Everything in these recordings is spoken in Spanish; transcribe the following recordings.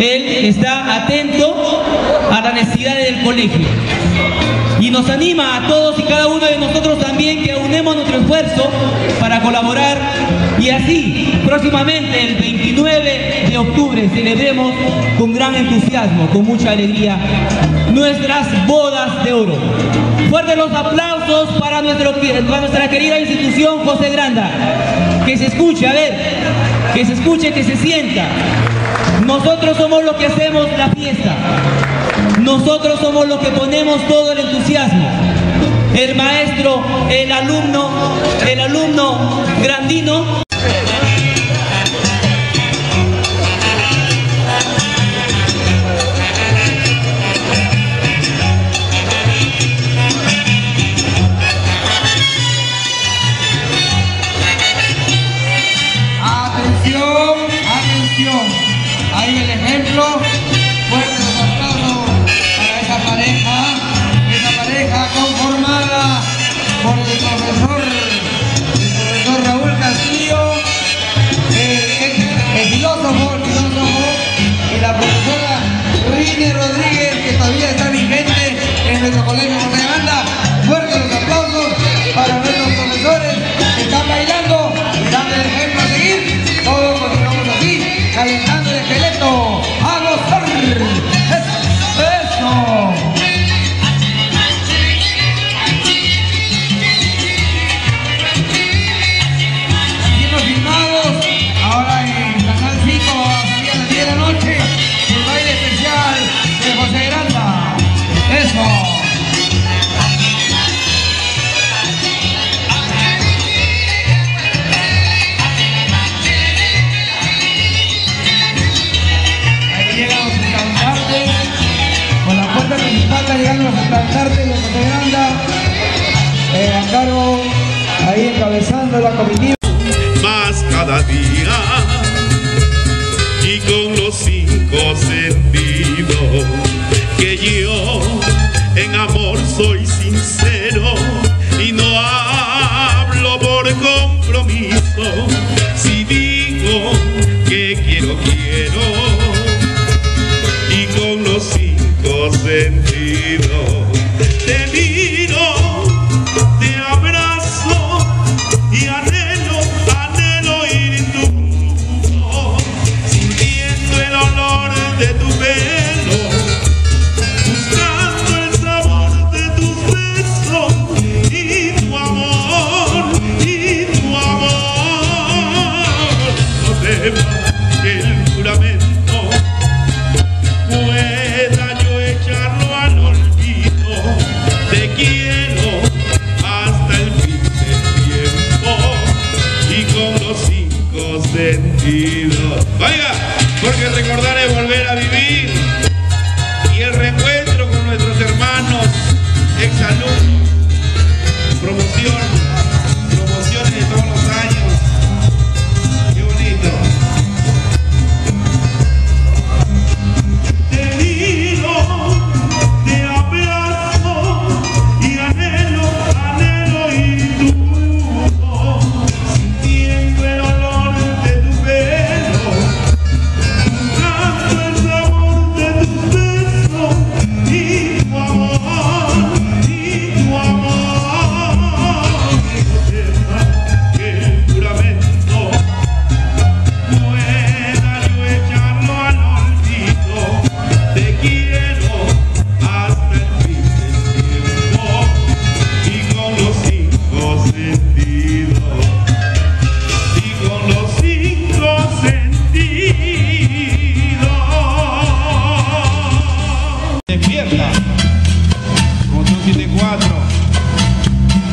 Él está atento a las necesidades del colegio. Y nos anima a todos y cada uno de nosotros también que unemos nuestro esfuerzo para colaborar y así próximamente el 29 de octubre celebremos con gran entusiasmo, con mucha alegría, nuestras bodas de oro. Fuertes los aplausos para, para nuestra querida institución José Granda. Que se escuche, a ver, que se escuche, que se sienta. Nosotros somos los que hacemos la fiesta. Nosotros somos los que ponemos todo el entusiasmo. El maestro, el alumno, el alumno grandino. encabezando la comitiva. Más cada día. Porque recordar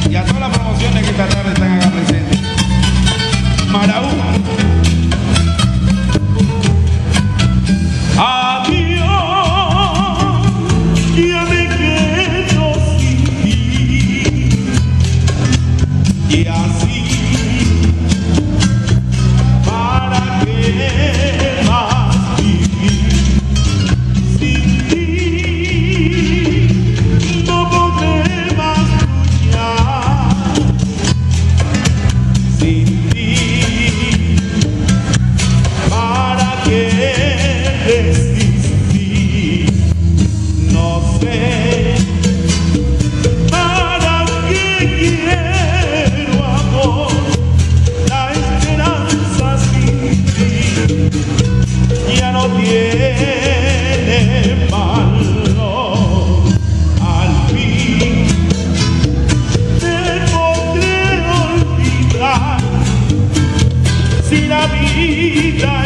y a todas las promociones que esta tarde están acá presentes. Maraú. Si la vida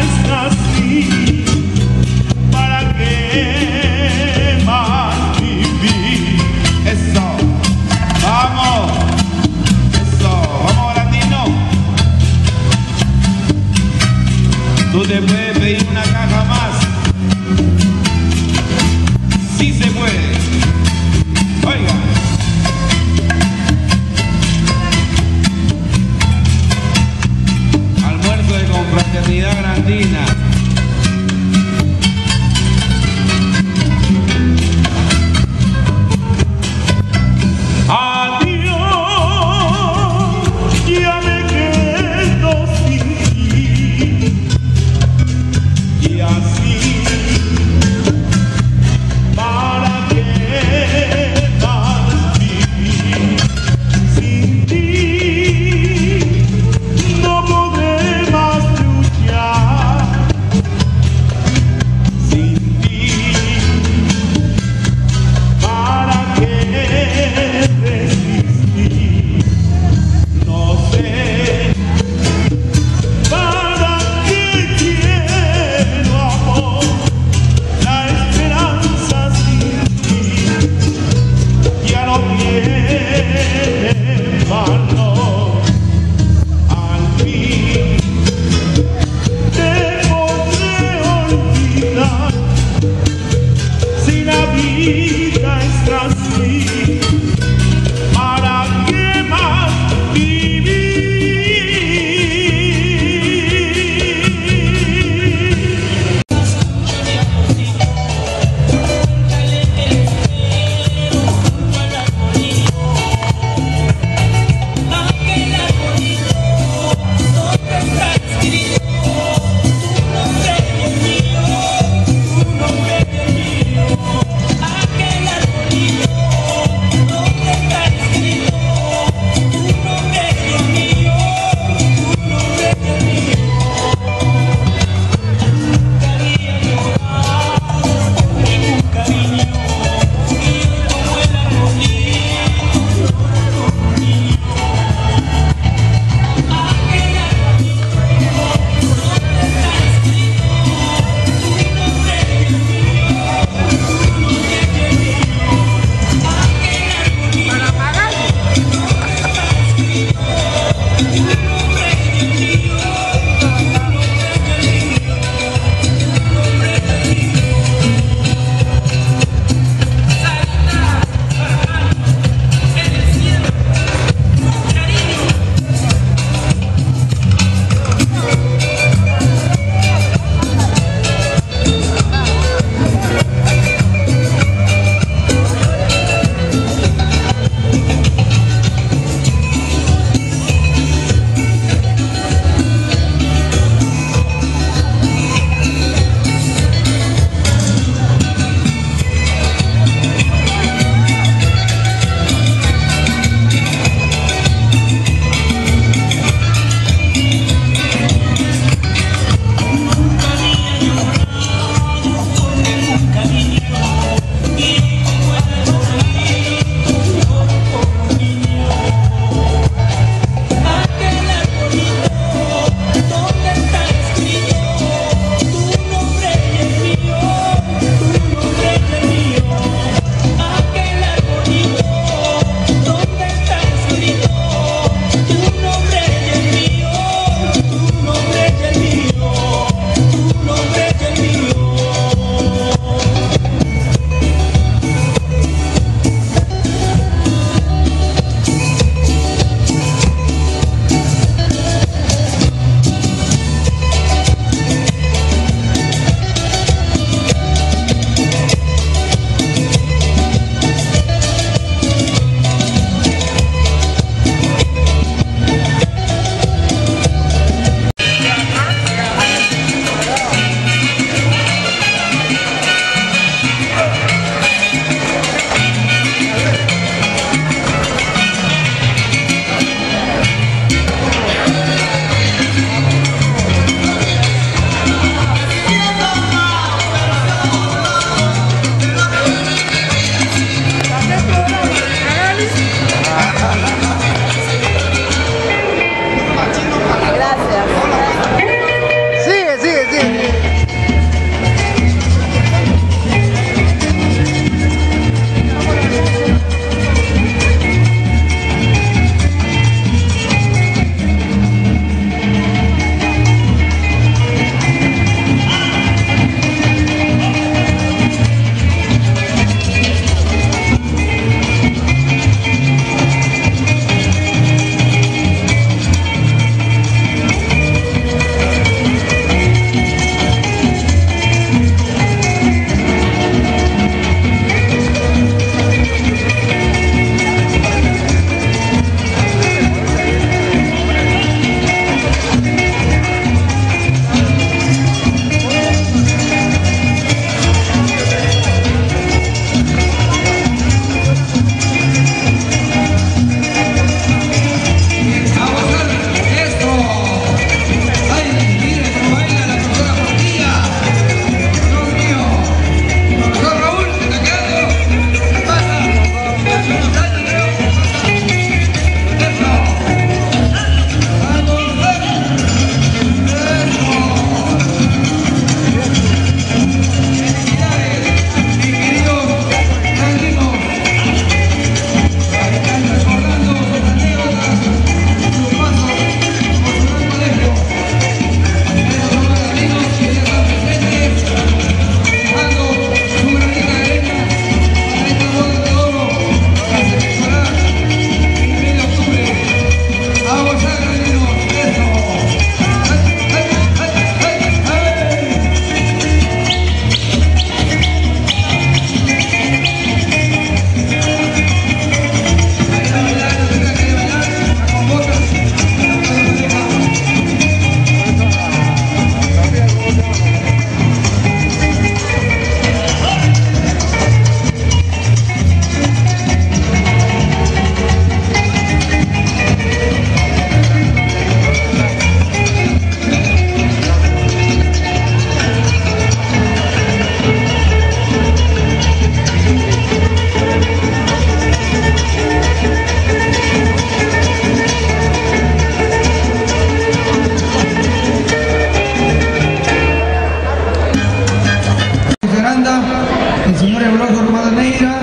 Andrés Veloso Romana Neira,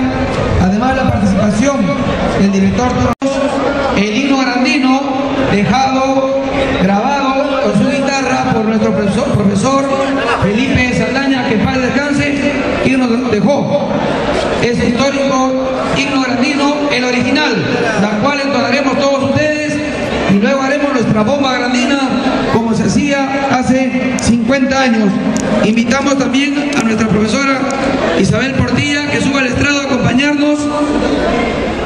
además la participación del director el himno grandino dejado grabado con su guitarra por nuestro profesor, profesor Felipe Saldaña, que paz descanse, y nos dejó. Es histórico himno grandino, el original, la cual entonaremos todos ustedes y luego haremos nuestra bomba grandina como se hacía hace 50 años. Invitamos también a nuestra profesora Isabel Portilla que suba al estrado a acompañarnos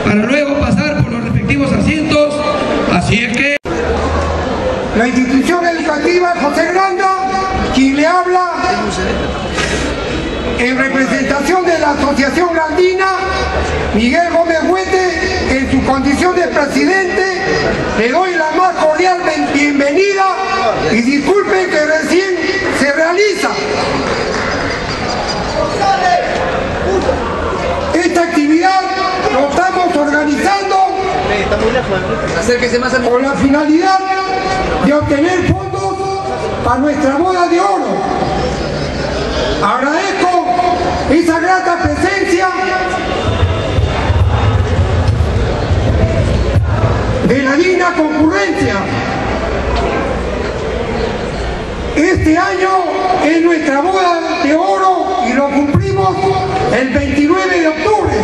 para luego pasar por los respectivos asientos. Así es que... La institución educativa José Granda, quien le habla en representación de la Asociación Grandina, Miguel Gómez Huete, en su condición de presidente, le doy la más cordial bienvenida y disculpen que recién Esta actividad lo estamos organizando con la finalidad de obtener fondos para nuestra boda de oro. Agradezco esa grata presencia de la digna concurrencia. Este año es nuestra boda de oro y lo cumplimos el 29 de octubre.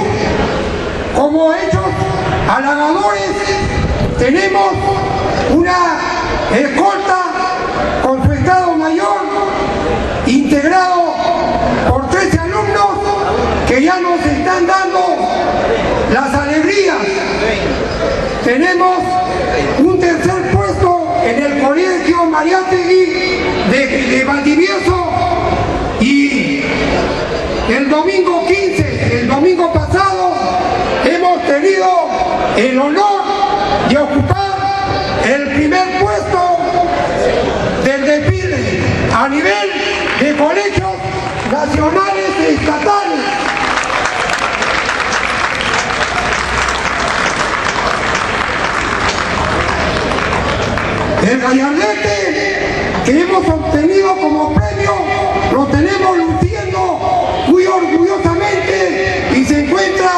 Como hechos halagadores tenemos una escolta con su estado mayor integrado por 13 alumnos que ya nos están dando las alegrías. Tenemos de, Valdivieso y el domingo 15, el domingo pasado, hemos tenido el honor de ocupar el primer puesto del desfile a nivel de colegios nacionales y estatales. El que hemos obtenido como premio lo tenemos luciendo muy orgullosamente y se encuentra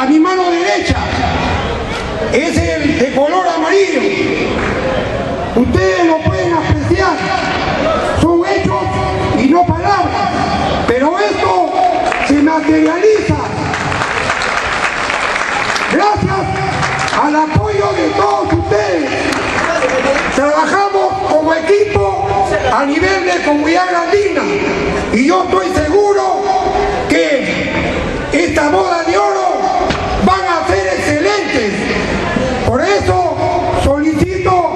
a mi mano derecha. Es el de color amarillo. A nivel de comunidad grandina y yo estoy seguro que esta boda de oro van a ser excelentes. Por eso solicito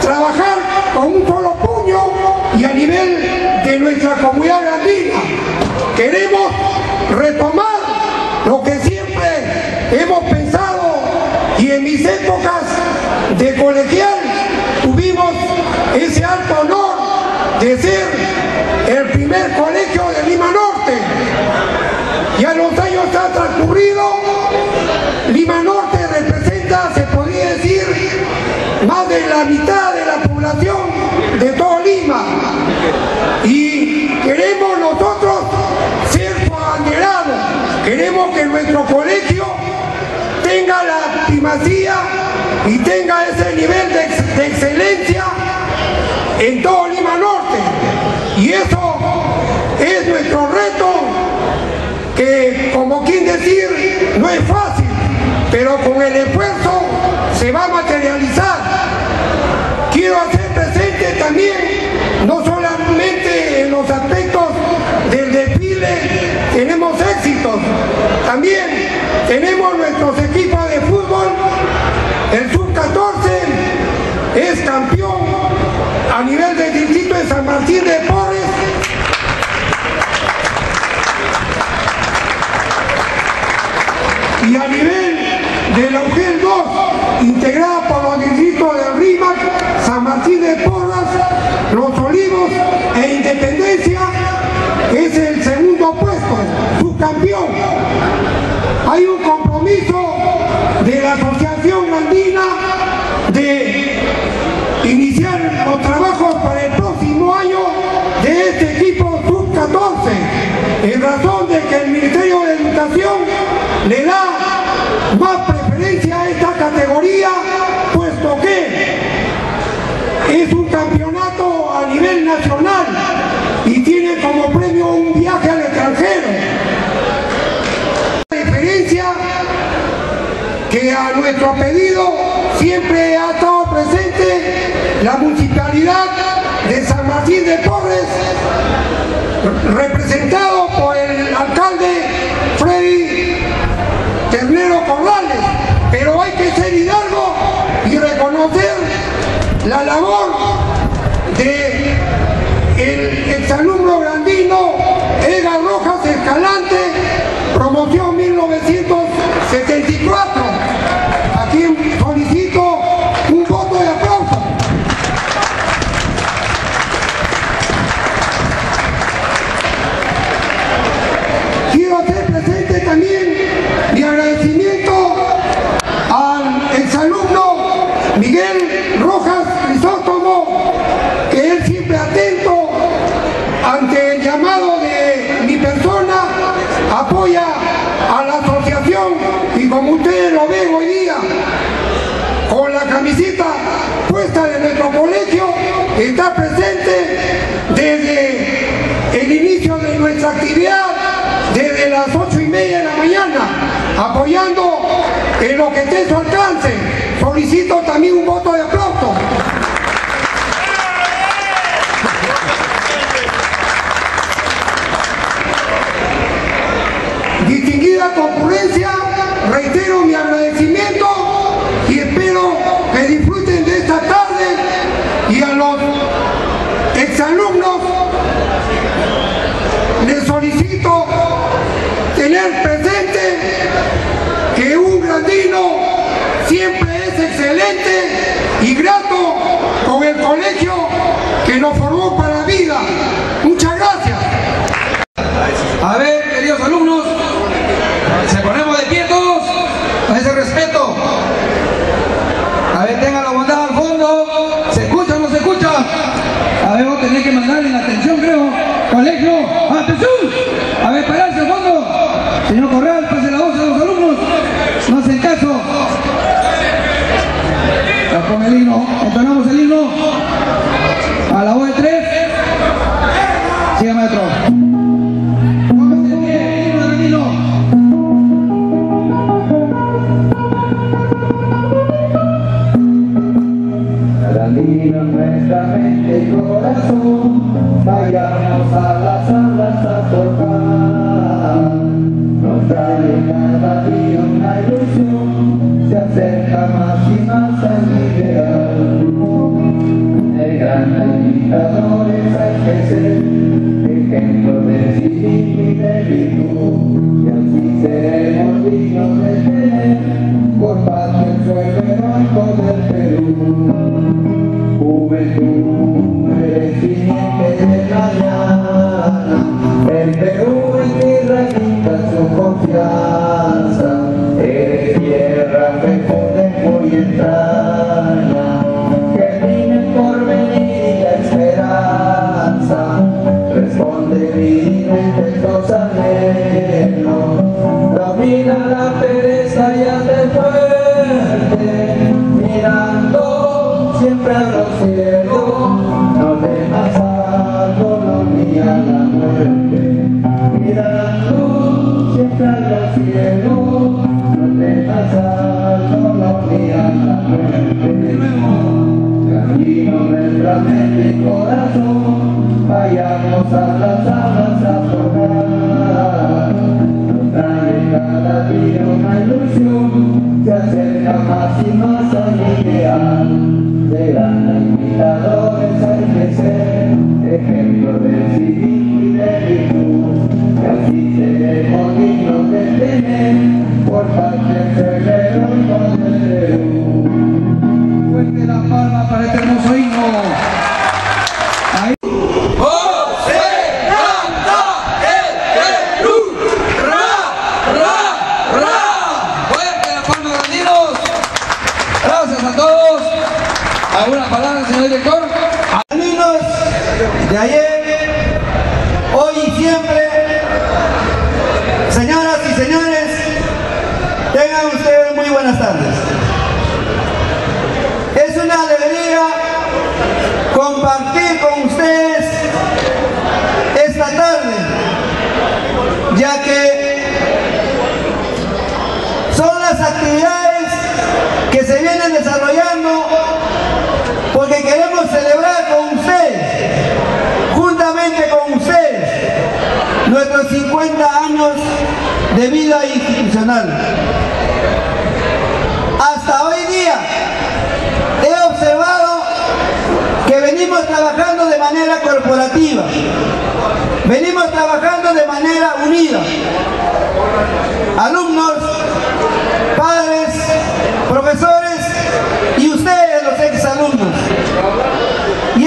trabajar con un solo puño y a nivel de nuestra comunidad grandina. Queremos retomar lo que siempre hemos pensado y en mis épocas de colegial tuvimos ese alto honor ser el primer colegio de Lima Norte. Ya los años han transcurrido, Lima Norte representa, se podría decir, más de la mitad de la población de todo Lima. Y queremos nosotros ser su abanderado, queremos que nuestro colegio tenga la primacía y tenga ese nivel de excelencia en todo Lima Norte. Y eso es nuestro reto, que como quien decir, no es fácil, pero con el esfuerzo se va a materializar. Quiero hacer presente también, no solamente en los aspectos del desfile tenemos éxitos, también tenemos nuestros integrada por los distritos de Rimac, San Martín de Porras, Los Olivos e Independencia, es el segundo puesto, subcampeón. Hay un compromiso de la Asociación Andina de iniciar los trabajos para el próximo año de este equipo sub-14, en razón de que el Ministerio de Educación le da más preferencia categoría, puesto que es un campeonato a nivel nacional y tiene como premio un viaje al extranjero. La diferencia que a nuestro pedido siempre ha estado presente 走了。nuestra actividad desde las ocho y media de la mañana, apoyando en lo que esté en su alcance. Solicito también un voto de aplauso. Distinguida concurrencia, reitero mi agradecimiento y espero que disfruten de esta tarde y a los exalumnos les solicito tener presente que un grandino siempre es excelente y grato con el colegio que nos formó para la vida. Muchas gracias. A ver, queridos alumnos, se ponemos de pie todos a ese respeto. A ver, tengan la bondad al fondo. ¿Se escucha o no se escucha? A ver, vamos a tener que mandarle la atención, creo. Colegio. Señor Correa.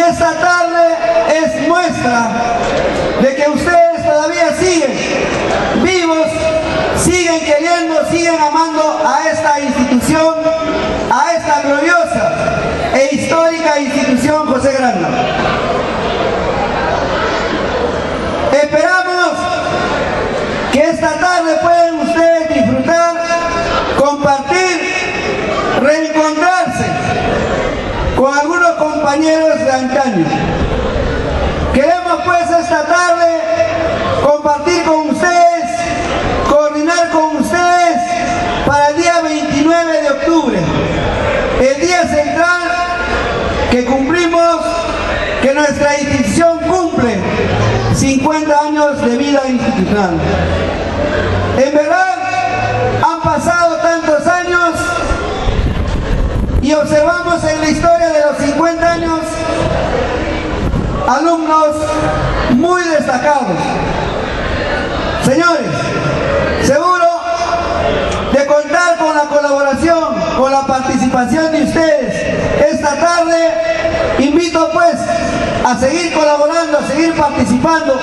Esta tarde es muestra de que ustedes todavía siguen vivos, siguen queriendo, siguen amando a esta institución, a esta gloriosa e histórica institución José Grande. Esperamos que esta tarde puedan ustedes disfrutar, compartir, reencontrarse con algunos compañeros de antaño. Queremos pues esta tarde compartir con ustedes, coordinar con ustedes para el día 29 de octubre, el día central que cumplimos, que nuestra institución cumple 50 años de vida institucional. En verdad, han pasado tantos años y observamos en la historia de los 50 años alumnos muy destacados. Señores, seguro de contar con la colaboración, con la participación de ustedes esta tarde, invito pues a seguir colaborando, a seguir participando,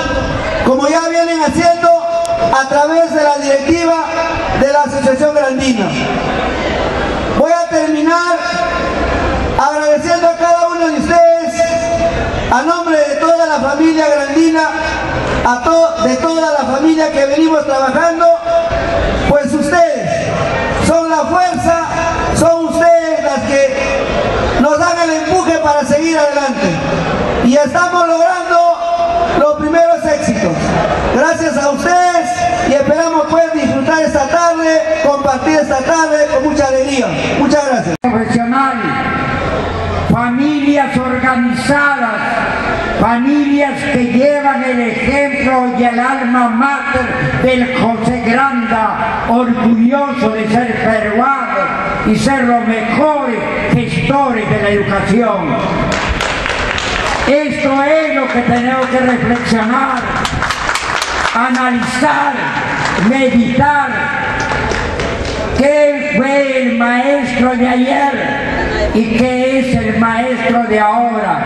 como ya vienen haciendo a través de la directiva de la Asociación Grandina. Voy a terminar de ustedes, a nombre de toda la familia Grandina, a to de toda la familia que venimos trabajando, pues ustedes son la fuerza, son ustedes las que nos dan el empuje para seguir adelante. Y estamos logrando los primeros éxitos. Gracias a ustedes y esperamos poder disfrutar esta tarde, compartir esta tarde con mucha alegría. Muchas gracias. Organizadas, familias que llevan el ejemplo y el alma mater del José Granda, orgulloso de ser peruano y ser los mejores gestores de la educación. Esto es lo que tenemos que reflexionar, analizar, meditar. ¿Qué fue el maestro de ayer y qué es el maestro de ahora?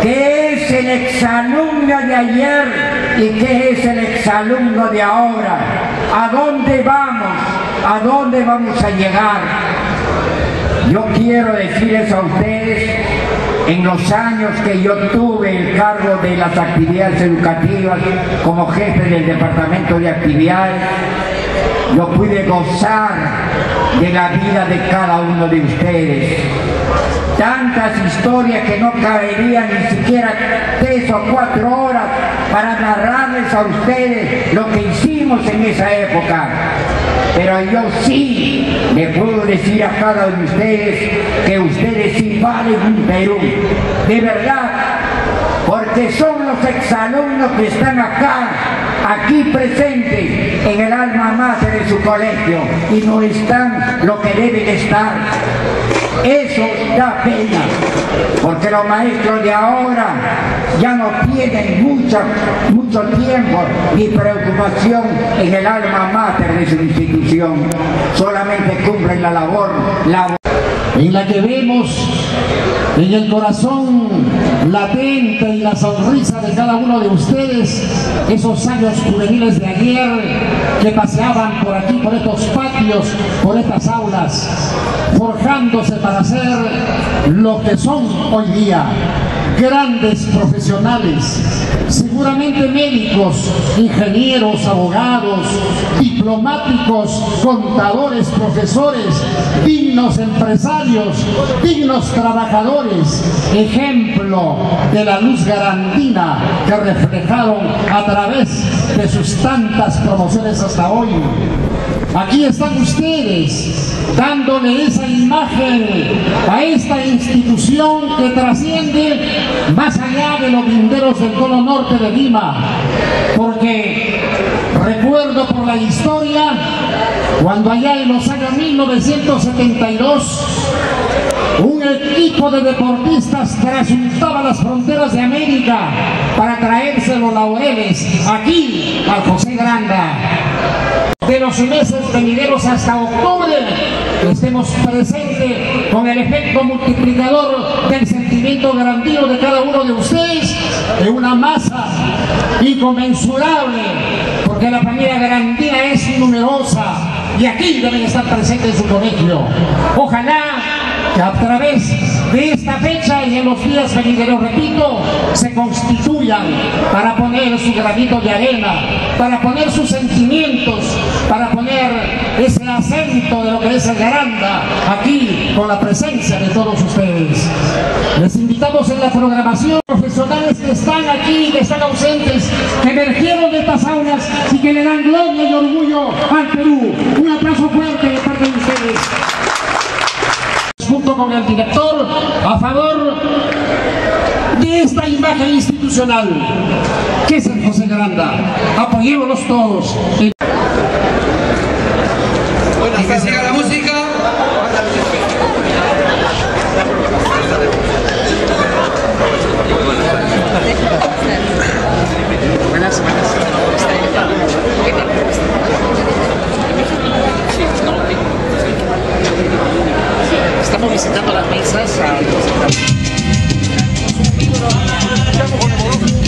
¿Qué es el exalumno de ayer y qué es el exalumno de ahora? ¿A dónde vamos? ¿A dónde vamos a llegar? Yo quiero decirles a ustedes, en los años que yo tuve el cargo de las actividades educativas como jefe del departamento de actividades, yo pude gozar de la vida de cada uno de ustedes. Tantas historias que no caberían ni siquiera tres o cuatro horas para narrarles a ustedes lo que hicimos en esa época. Pero yo sí le puedo decir a cada uno de ustedes que ustedes sí valen un Perú. De verdad, porque son los exalumnos que están acá, aquí presentes en el alma mater de su colegio. Y no están lo que deben estar. Eso da pena, porque los maestros de ahora ya no tienen mucha, mucho tiempo ni preocupación en el alma mater de su institución, solamente cumplen la labor, labor en la que vemos en el corazón latente y la sonrisa de cada uno de ustedes esos años juveniles de ayer que paseaban por aquí, por estos patios, por estas aulas, forjándose para ser lo que son hoy día, grandes profesionales, seguramente médicos, ingenieros, abogados, diplomáticos, contadores, profesores, dignos empresarios, dignos trabajadores, ejemplo de la luz garandina que reflejaron a través de sus tantas promociones hasta hoy. Aquí están ustedes dándole esa imagen a esta institución que trasciende más allá de los linderos del cono norte de Lima. Porque recuerdo por la historia cuando allá en los años 1972 un equipo de deportistas trasuntaba las fronteras de América para traerse los laureles aquí al José Granda de los meses venideros hasta octubre. Estemos presentes con el efecto multiplicador del sentimiento grandío de cada uno de ustedes en una masa inconmensurable porque la familia grandina es numerosa y aquí deben estar presentes en su colegio. Ojalá que a través de esta fecha y en los días venideros, repito, se constituyan para poner su granito de arena, para poner poner ese acento de lo que es el Garanda aquí con la presencia de todos ustedes. Les invitamos en la programación profesionales que están aquí, que están ausentes, que emergieron de estas aulas y que le dan gloria y orgullo al Perú. Un aplauso fuerte de parte de ustedes junto con el director a favor de esta imagen institucional que es el José Granda. Apoyémonos todos. Que siga la música. Estamos visitando las mesas. Este,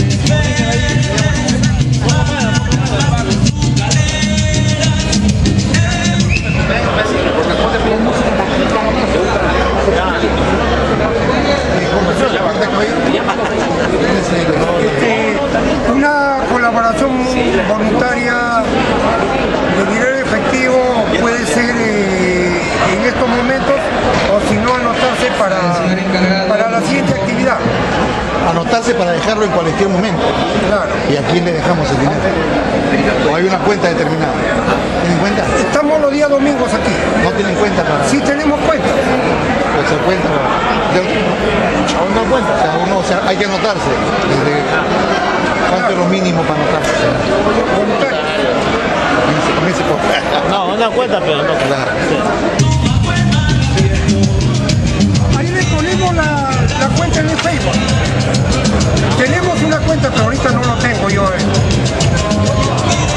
hay que anotarse.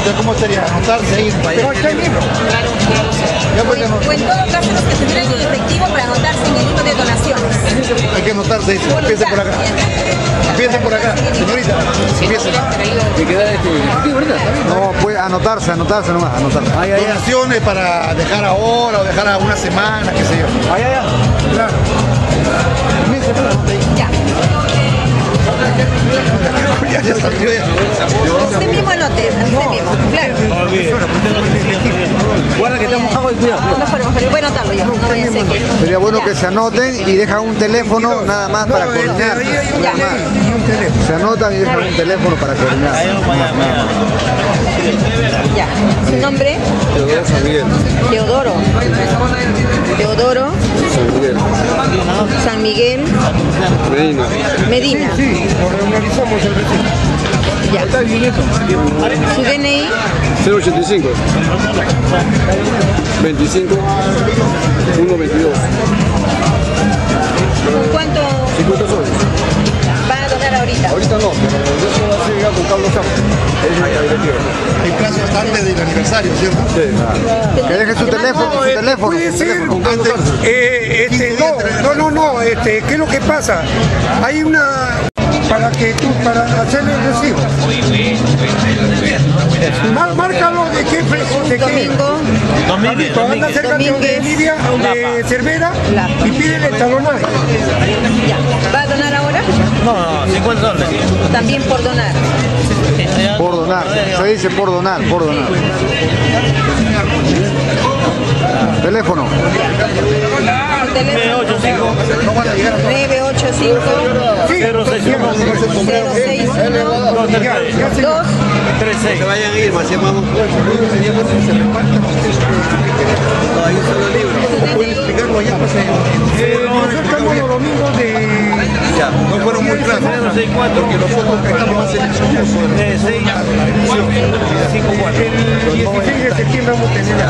Entonces, ¿cómo sería? Anotarse ahí en el país. No, está el libro. Ya pues, no- O en todo caso los que tuvieran en efectivo para anotarse en el libro de donaciones. hay que anotarse. ahí. Empiece por acá. Empiece por acá, señorita. Empiece. No, puede anotarse, anotarse nomás, anotarse. Donaciones para dejar ahora o dejar a una semana, qué sé yo. Claro. Ahí. Ya. Ya, ya salió ya. Usted mismo anote, usted mismo. Claro. Guarda que está mojado y cuidado. Mejor, mejor. Voy a anotarlo yo. No vaya a ser que. Sería bueno que se anoten y dejan un teléfono nada más para coordinar. Se anotan y dejan un teléfono para coordinar. Ya. Su nombre. Teodoro. Teodoro. San Miguel. Medina. Sí, regularizamos el recibo. Ya. Su DNI. 085 25 122 ¿Con cuánto 50 soles. va a donar ahorita? Ahorita no, pero eso va a ser ya con Carlos Campos. Hay plazo hasta antes del aniversario, ¿cierto? Sí, claro. Que dejen su teléfono, su teléfono. Puede ser. teléfono. Eh, este, no, no, no, no, este, ¿qué es lo que pasa? Hay una para que tú, para hacer el recibo. Mar- márcalo de qué precio, de qué. Domingo. Anda cerca de Domínguez. Lidia, donde Cervera Lapa. y pídele talonaje. Ya. ¿Va a donar ahora? No, no, 50 soles. También por donar. Por donar. Se dice por donar, por donar. Teléfono. Teléfono 985 061 2 Se vayan a ir, más llamamos. No, hay libro. ¿Pueden explicarlo? Pues, Nosotros estamos los domingos de... No fueron muy claros. Estamos seleccionados. El 16 de septiembre vamos a tener la.